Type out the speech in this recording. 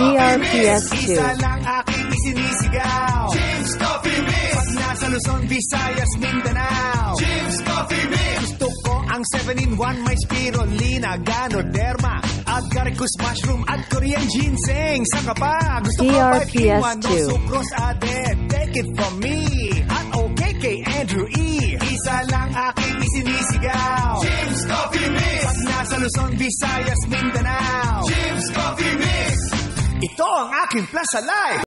DRPS2. Isa lang aking isinisigaw. James Coffee Mix. Pag nasa Luzon, Visayas, Mindanao. James Coffee Mix. Gusto ko ang 7-in-1 May spirulina, ganoderma At garicus mushroom at Korean ginseng. Saan ka pa? Gusto ko DRPS2. vitamin 1, no sucrose added Take it from me. At okay kay Andrew E. Isa lang aking isinisigaw. James Coffee Mix. Pag nasa Luzon, Visayas, Mindanao ito ang aking Plaza Life!